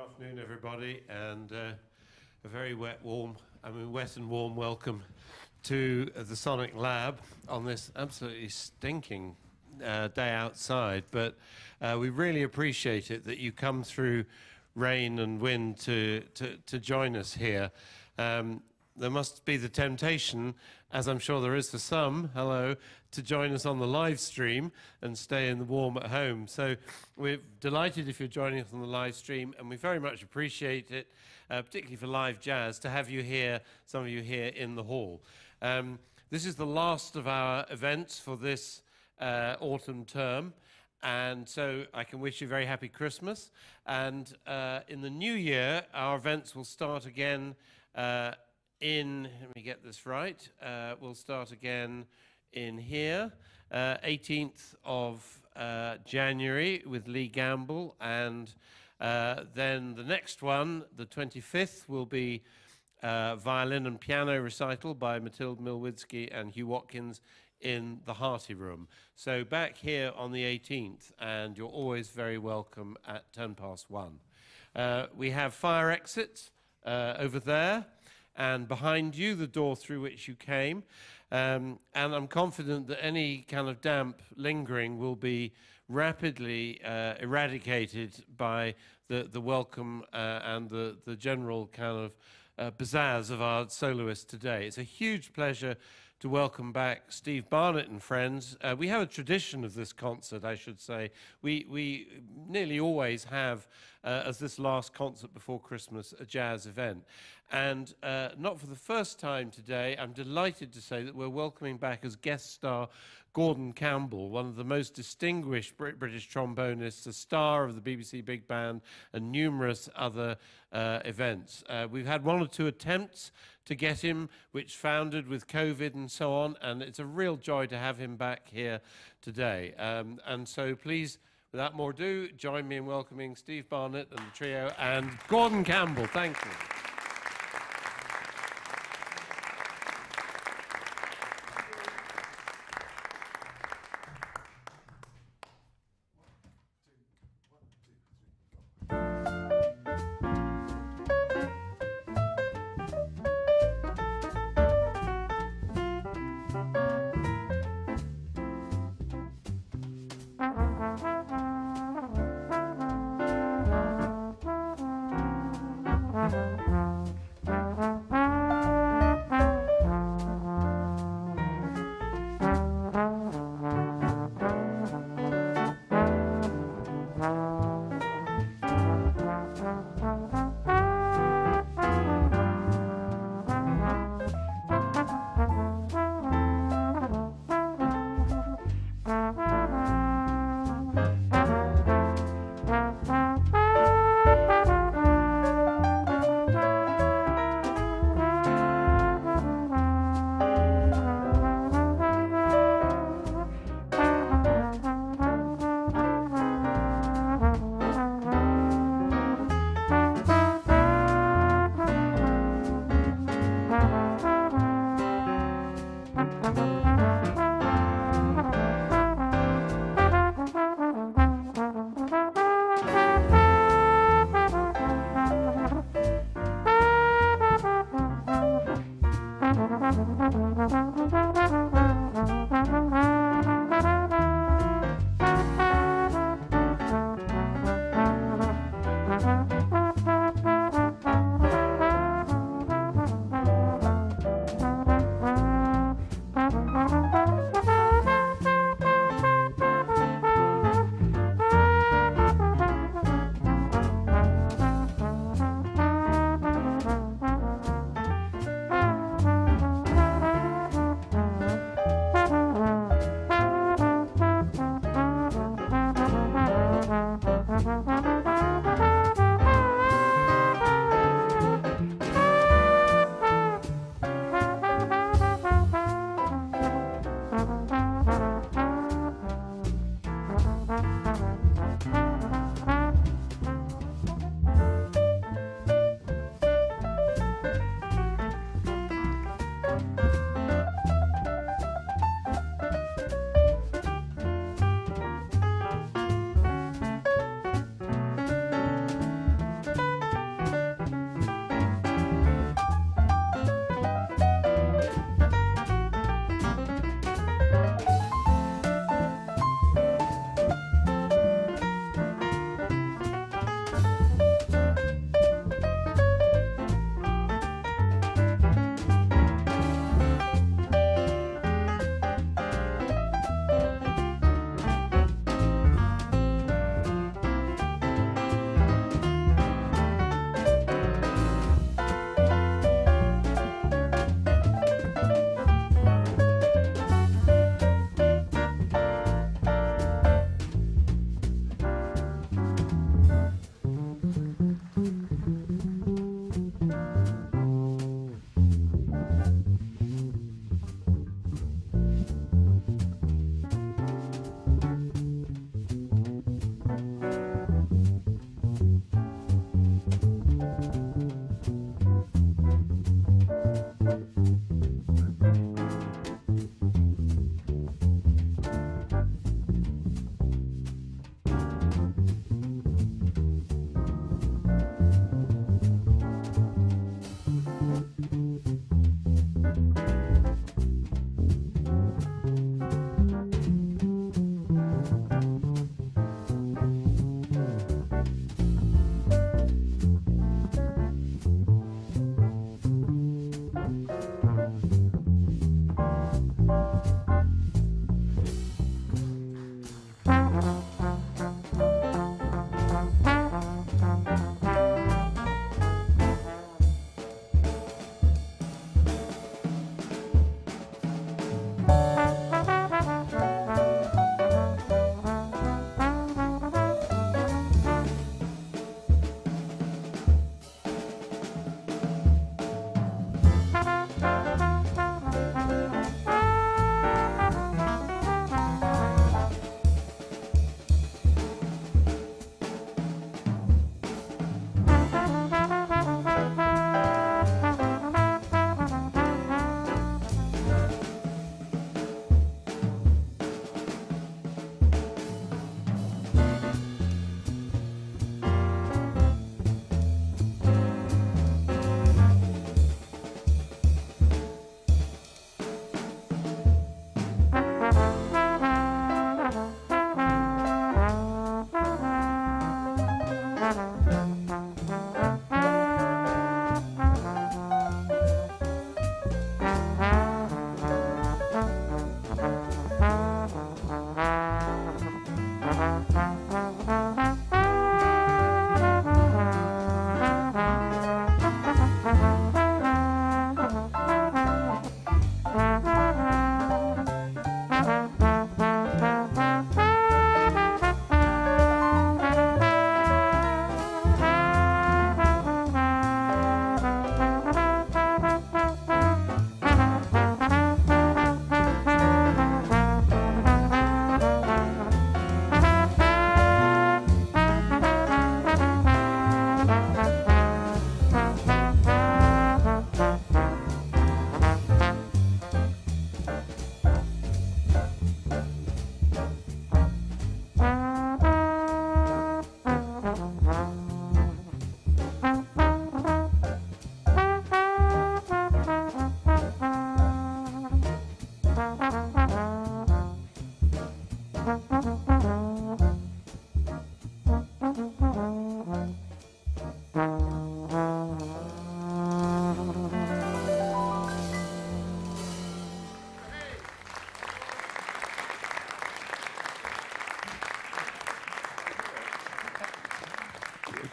afternoon, everybody, and uh, a very wet, warm, I mean, wet and warm welcome to the Sonic Lab on this absolutely stinking uh, day outside. But uh, we really appreciate it that you come through rain and wind to, to, to join us here. Um, there must be the temptation, as I'm sure there is for some, hello, to join us on the live stream and stay in the warm at home. So we're delighted if you're joining us on the live stream, and we very much appreciate it, uh, particularly for live jazz, to have you here, some of you here in the hall. Um, this is the last of our events for this uh, autumn term. And so I can wish you a very happy Christmas. And uh, in the new year, our events will start again uh, in, let me get this right, uh, we'll start again in here, uh, 18th of uh, January with Lee Gamble, and uh, then the next one, the 25th, will be uh, violin and piano recital by Matilda Milwidsky and Huw Watkins in the Harty Room. So back here on the 18th, and you're always very welcome at 10 past 1. Uh, we have fire exits over there and behind you, the door through which you came. Um, and I'm confident that any kind of damp lingering will be rapidly uh, eradicated by the, the welcome uh, and the, the general kind of uh, of our soloist today. It's a huge pleasure to welcome back Steve Barnett and friends. Uh, we have a tradition of this concert, I should say. We, we nearly always have, uh, as this last concert before Christmas, a jazz event. And uh, not for the first time today, I'm delighted to say that we're welcoming back as guest star Gordon Campbell, one of the most distinguished Brit British trombonists, a star of the BBC Big Band, and numerous other uh, events. Uh, we've had one or two attempts to get him, which foundered with COVID and so on, and it's a real joy to have him back here today. Um, and so please, without more ado, join me in welcoming Steve Barnett and the trio and Gordon Campbell. Thank you.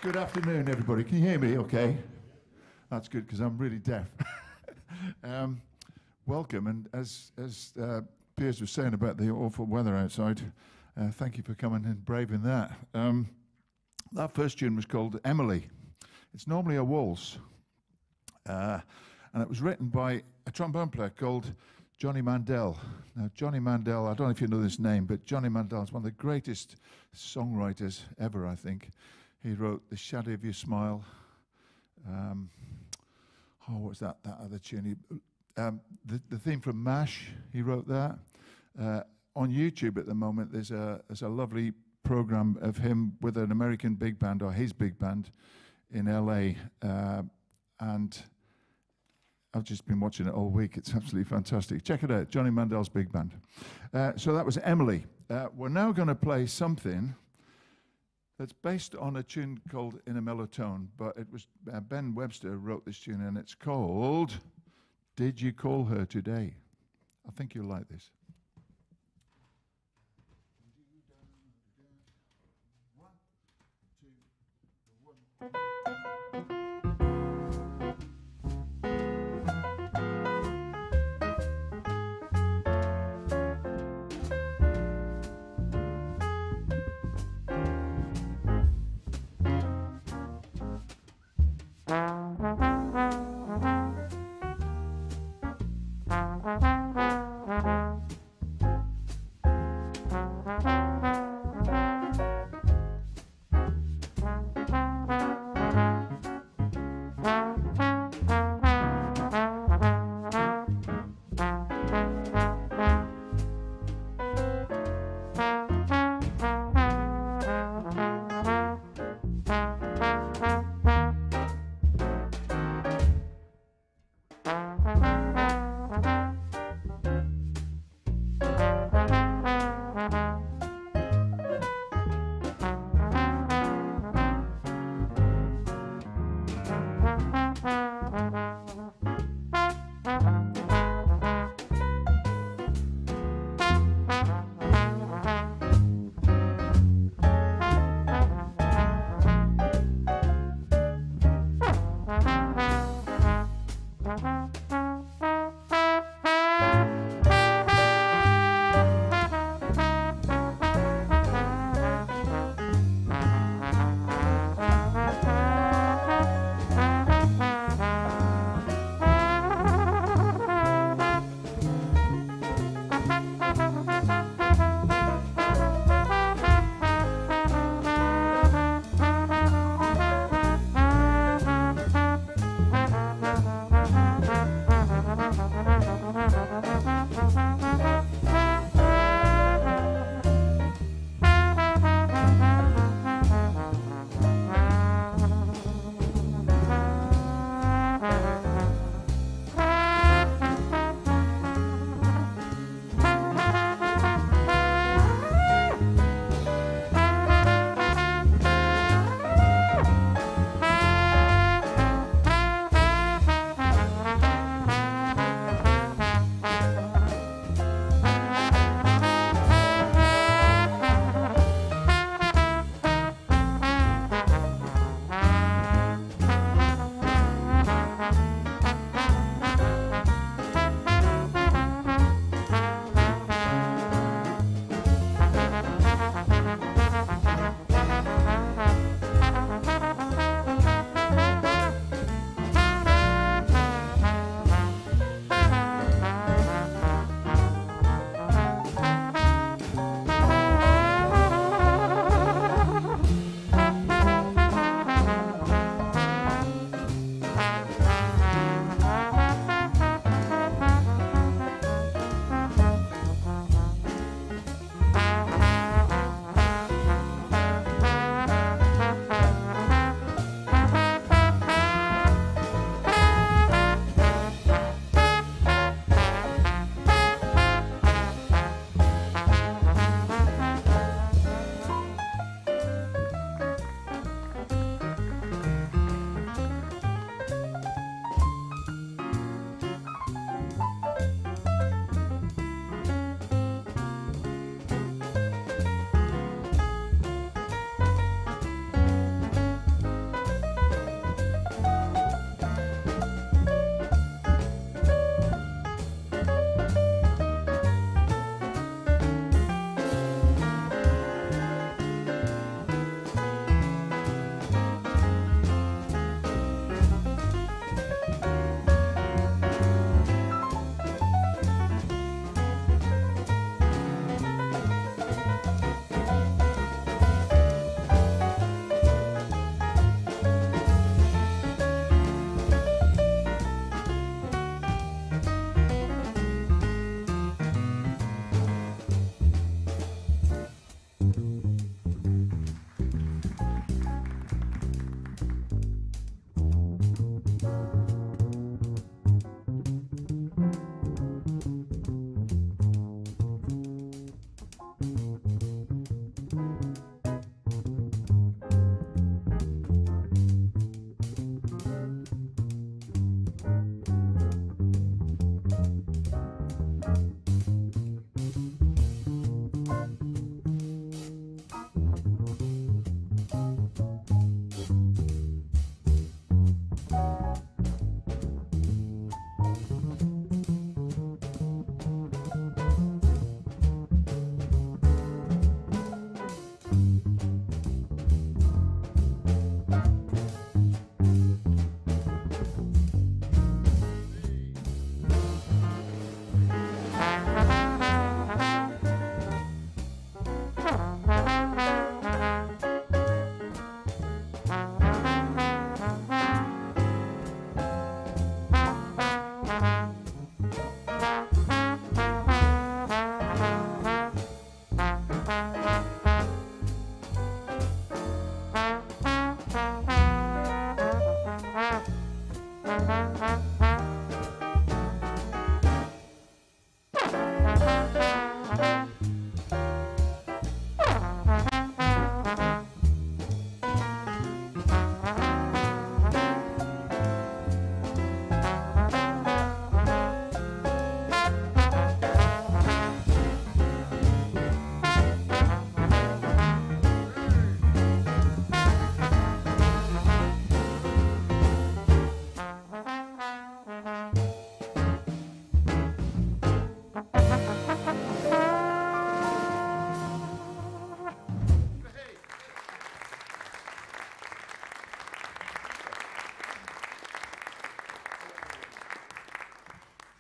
Good afternoon, everybody. Can you hear me okay? That's good because I'm really deaf. um, welcome, and as, as uh, Piers was saying about the awful weather outside, uh, thank you for coming and braving that. Um, that first tune was called Emily. It's normally a waltz, uh, and it was written by a trombone player called Johnny Mandel. Now, Johnny Mandel, I don't know if you know this name, but Johnny Mandel is one of the greatest songwriters ever, I think. He wrote The Shadow of Your Smile. Um, oh, what's that? That other tune. He, um, the, the theme from MASH, he wrote that. Uh, on YouTube at the moment, there's a, there's a lovely program of him with an American big band, or his big band, in LA. Uh, and I've just been watching it all week. It's absolutely fantastic. Check it out, Johnny Mandel's big band. Uh, so that was Emily. Uh, we're now going to play something that's based on a tune called In a Mellow Tone, but it was uh, Ben Webster wrote this tune, and it's called Did You Call Her Today? I think you'll like this. One, two, one.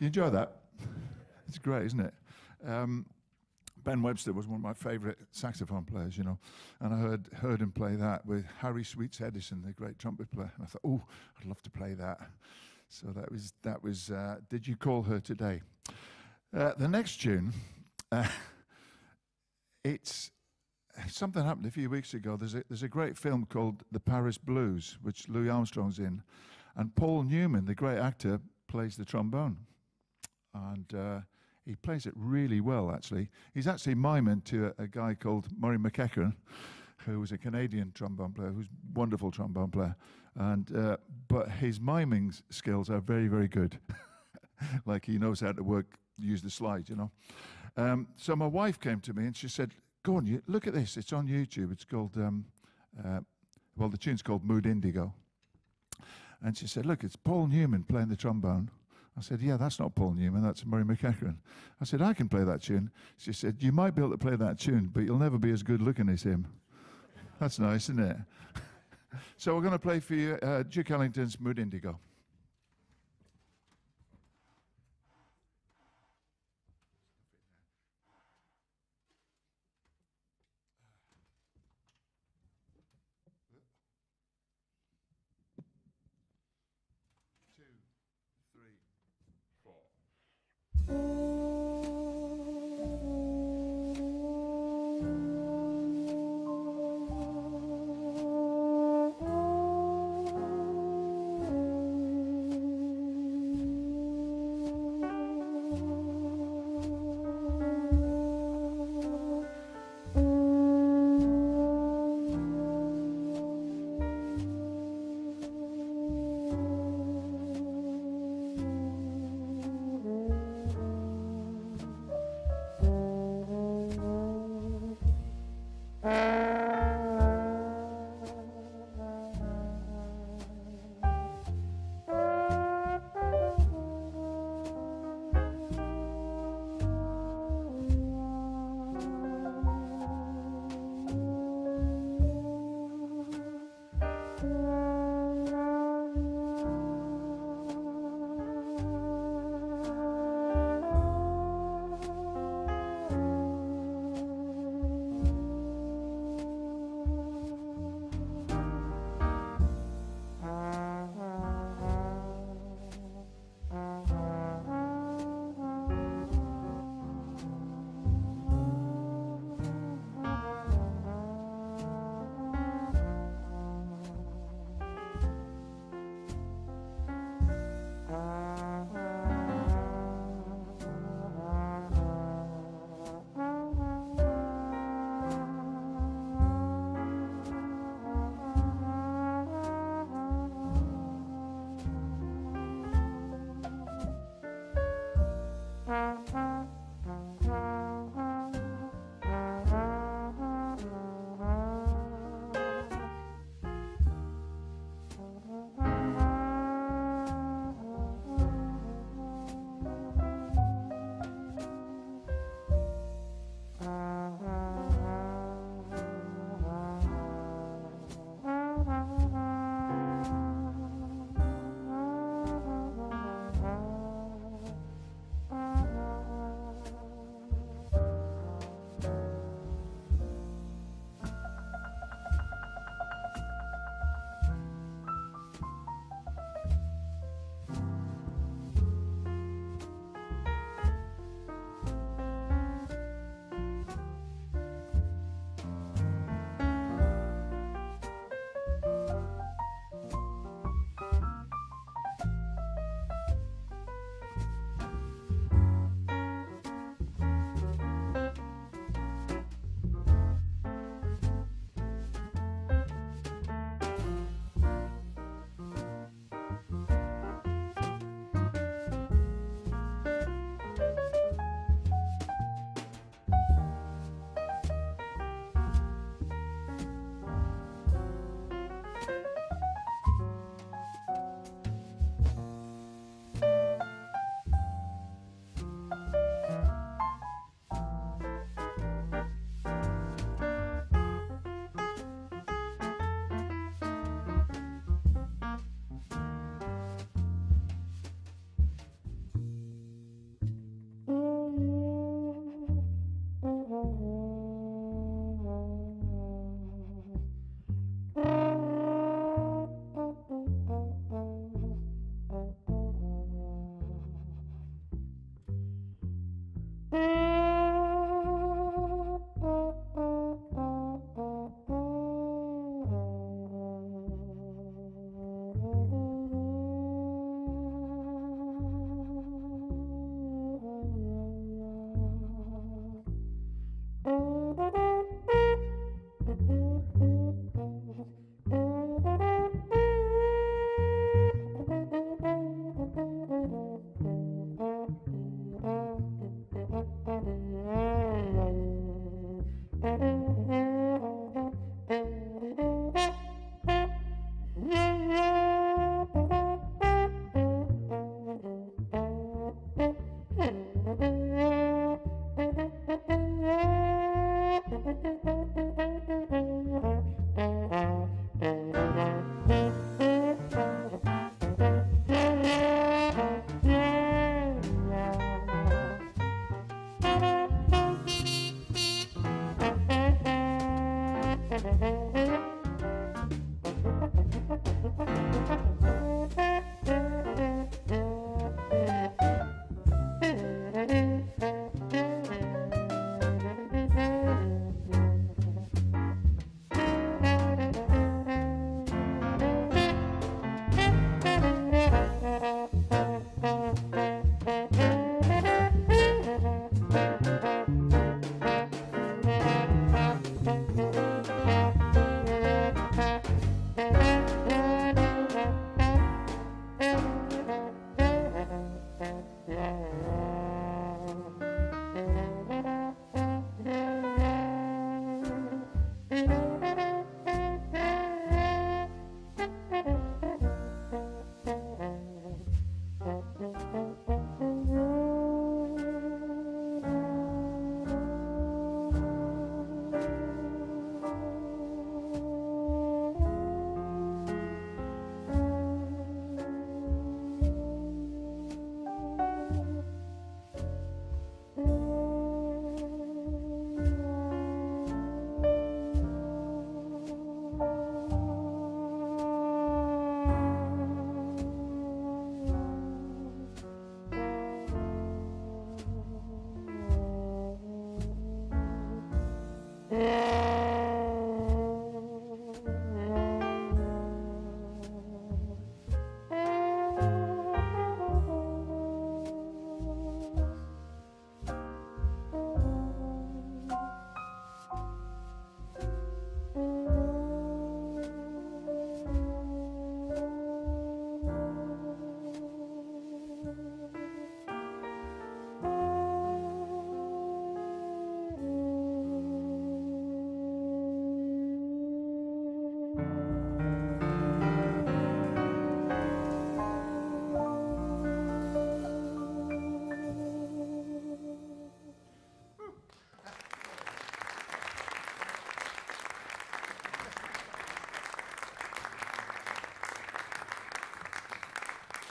You enjoy that? It's great, isn't it? Um, ben Webster was one of my favourite saxophone players, you know, and I heard heard him play that with Harry Sweets Edison, the great trumpet player. And I thought, oh, I'd love to play that. So that was that was. Uh, Did you call her today? Uh, the next tune, uh, it's something happened a few weeks ago. There's a there's a great film called The Paris Blues, which Louis Armstrong's in, and Paul Newman, the great actor, plays the trombone and uh, he plays it really well, actually. He's actually miming to a, a guy called Murray McEachern, who was a Canadian trombone player, who's a wonderful trombone player. And, uh, but his miming skills are very, very good. like he knows how to work, use the slide, you know. Um, so my wife came to me and she said, go on, look at this. It's on YouTube. It's called, um, uh, well, the tune's called Mood Indigo. And she said, look, it's Paul Newman playing the trombone I said, Yeah, that's not Paul Newman, that's Murray McEachern. I said, I can play that tune. She said, You might be able to play that tune, but you'll never be as good looking as him. That's nice, isn't it? so we're going to play for you uh, Duke Ellington's Mood Indigo.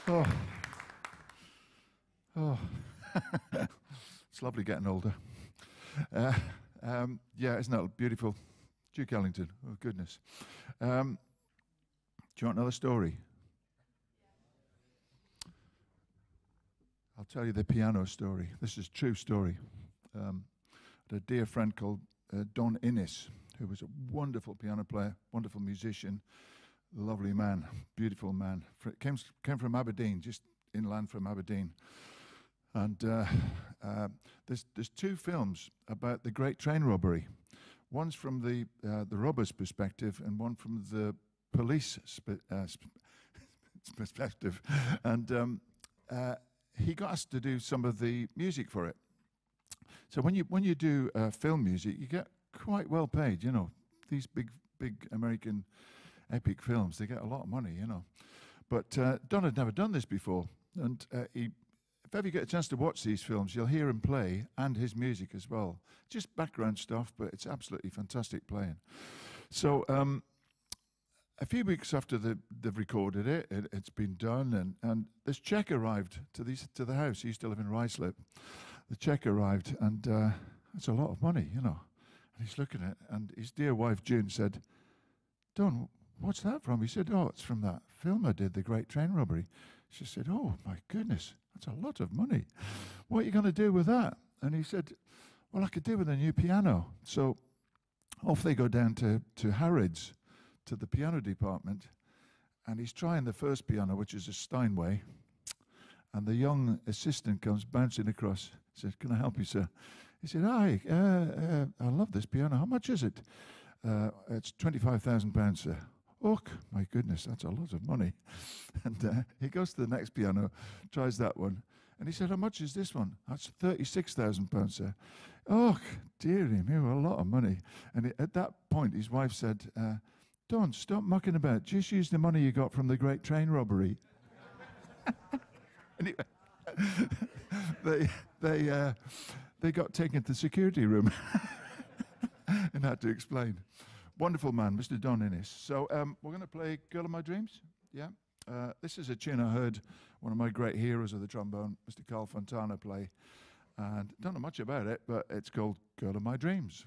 Oh. Oh. it's lovely getting older. Uh, um, yeah, isn't that beautiful? Duke Ellington. Oh, goodness. Um, do you want another story? I'll tell you the piano story. This is true story. Um, a dear friend called uh, Don Innes, who was a wonderful piano player, wonderful musician, lovely man, beautiful man. Came, came from Aberdeen, just inland from Aberdeen. And uh, uh, there's, there's two films about the Great Train Robbery. One's from the, uh, the robber's perspective, and one from the police uh, sp- perspective. And um, uh, he got us to do some of the music for it. So when you when you do uh, film music, you get quite well paid. You know, these big big American epic films, they get a lot of money. You know, but uh, Don had never done this before, and uh, he. If ever you get a chance to watch these films, you'll hear him play and his music as well. Just background stuff, but it's absolutely fantastic playing. So um, a few weeks after the, they've recorded it, it, has been done, and, and this check arrived to, these, to the house. He used to live in Ruislip. The check arrived, and uh, it's a lot of money, you know. And he's looking at it, and his dear wife June said, Don, what's that from? He said, Oh, it's from that film I did, The Great Train Robbery. She said, Oh, my goodness, that's a lot of money. What are you going to do with that? And he said, Well, I could do with a new piano. So off they go down to, to Harrods, to the piano department, and he's trying the first piano, which is a Steinway. And the young assistant comes bouncing across, says, Can I help you, sir? He said, Hi, uh, uh, I love this piano. How much is it? Uh, it's £25,000, sir. Oh, my goodness, that's a lot of money. and uh, he goes to the next piano, tries that one. And he said, How much is this one? That's £36,000, sir. Oh, dear you a lot of money. And at that point, his wife said, uh, Don, stop mucking about. Just use the money you got from the great train robbery. anyway, they, they, uh, they got taken to the security room and had to explain. Wonderful man, Mr. Don Innes. So um, we're going to play Girl of My Dreams. Yeah. Uh, this is a tune I heard one of my great heroes of the trombone, Mr. Carl Fontana, play. And don't know much about it, but it's called Girl of My Dreams.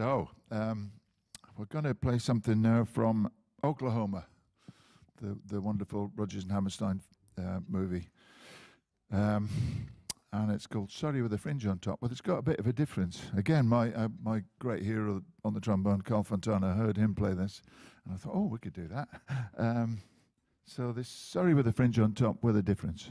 So, um, we're going to play something now from Oklahoma, the, the wonderful Rodgers and Hammerstein uh, movie. Um, and it's called Surrey with a Fringe on Top, but it's got a bit of a difference. Again, my uh, my great hero on the trombone, Carl Fontana, heard him play this, and I thought, oh, we could do that. Um, so this Surrey with a Fringe on Top with a difference.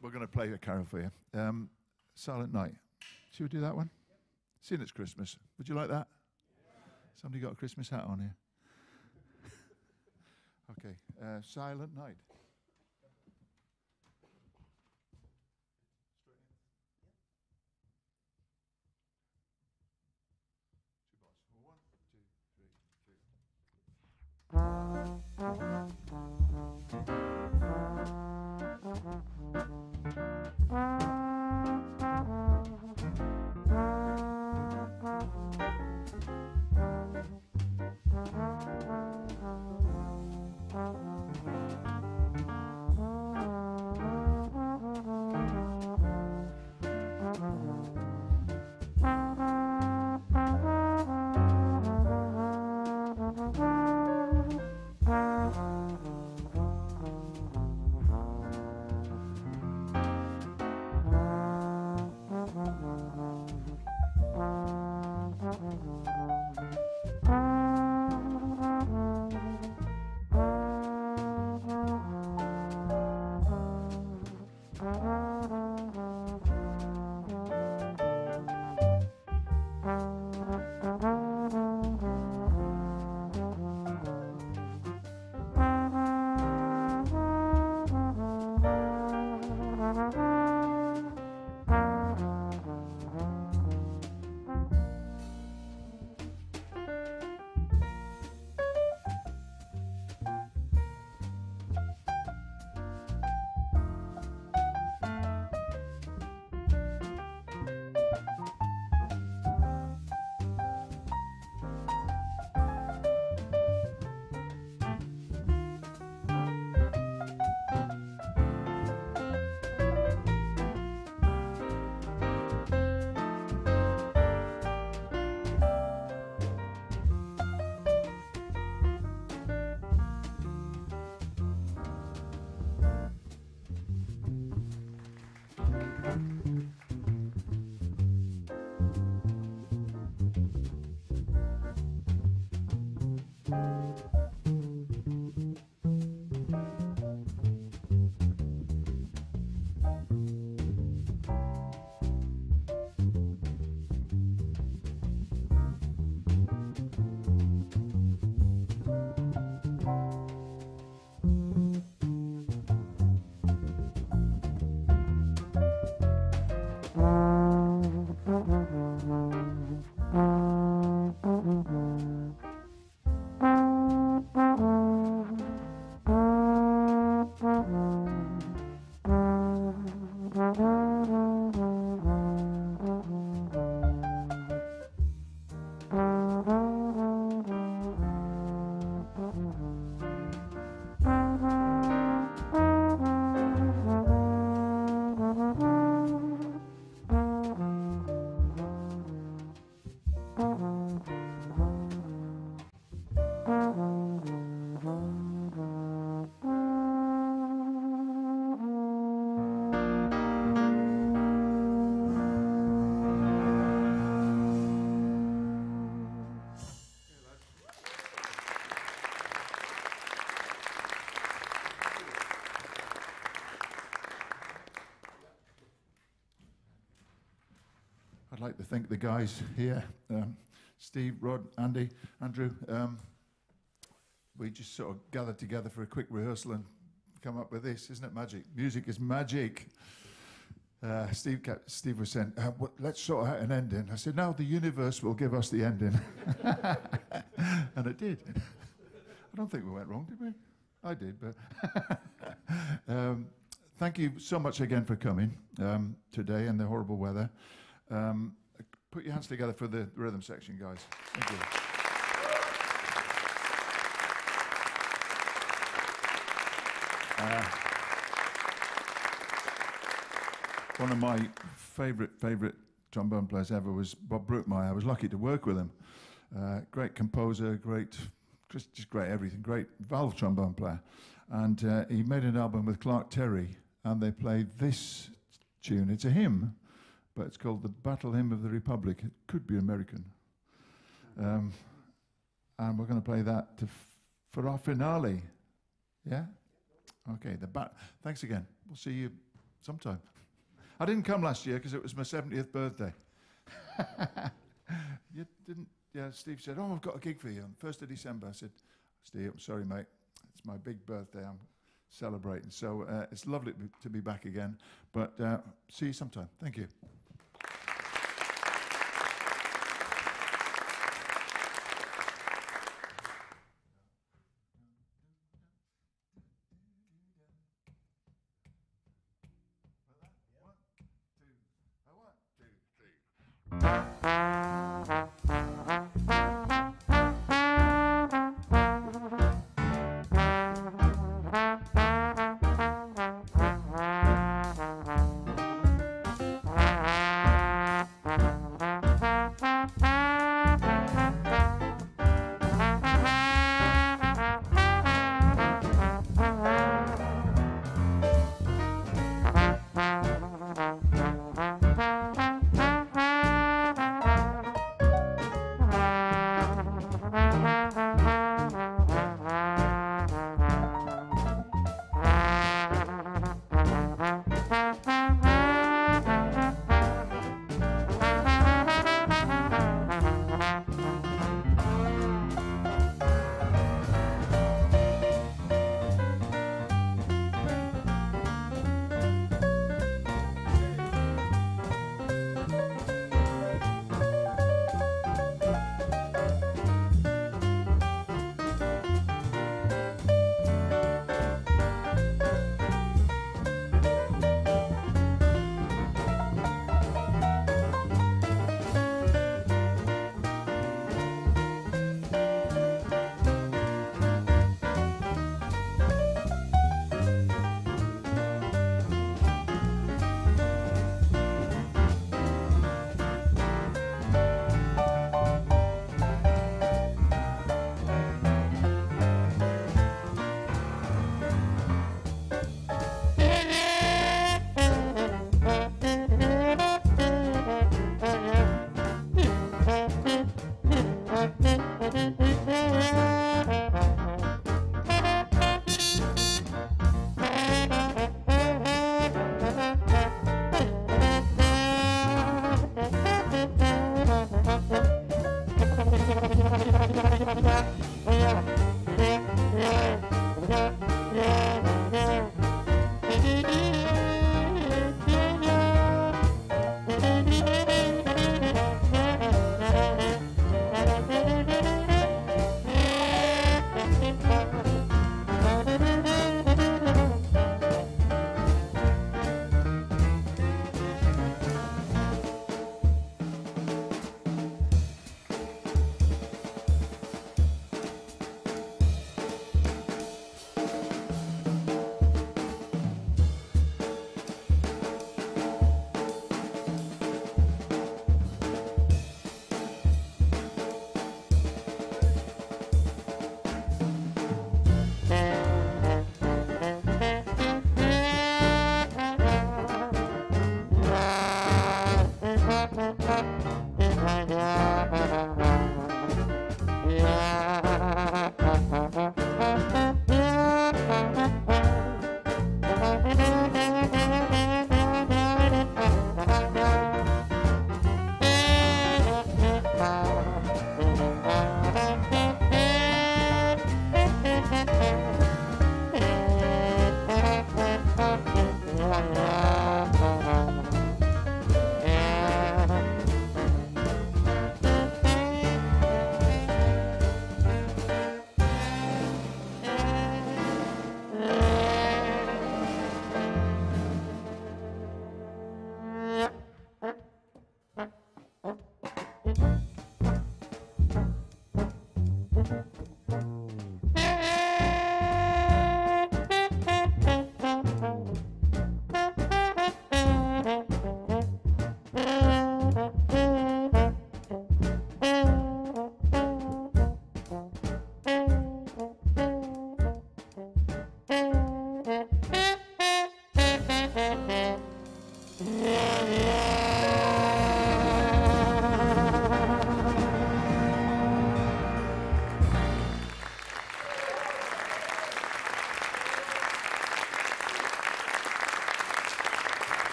We're, going to play a carol for you. Um, Silent Night. Should we do that one? Seeing it's Christmas. Would you like that? Somebody got a Christmas hat on here. okay. Uh, Silent Night. One, two, three, two. Uh-huh. Uh-huh. Guys here, um, Steve, Rod, Andy, Andrew. Um, we just sort of gathered together for a quick rehearsal and come up with this. Isn't it magic? Music is magic. Uh, Steve, kept, Steve was saying, uh, what, let's sort out an ending. I said, no, the universe will give us the ending. and it did. I don't think we went wrong, did we? I did, but um, thank you so much again for coming um, today in the horrible weather. Um, put your hands together for the rhythm section, guys. Thank you. Uh, one of my favourite, favourite trombone players ever was Bob Brookmeyer. I was lucky to work with him. Uh, great composer, great, just, just great everything, great valve trombone player. And uh, he made an album with Clark Terry, and they played this tune. It's a hymn, but it's called the Battle Hymn of the Republic. It could be American. Um, and we're going to play that to for our finale. Yeah? Okay, the bat. Thanks again. We'll see you sometime. I didn't come last year because it was my 70th birthday. you didn't? Yeah, Steve said, Oh, I've got a gig for you on 1st of December. I said, Steve, I'm sorry, mate. It's my big birthday. I'm celebrating. So uh, it's lovely to be- to be back again. But uh, see you sometime. Thank you.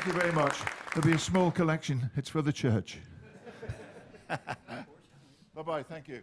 Thank you very much. There'll be a small collection. It's for the church. bye bye. Thank you.